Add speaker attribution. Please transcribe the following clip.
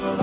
Speaker 1: Bye.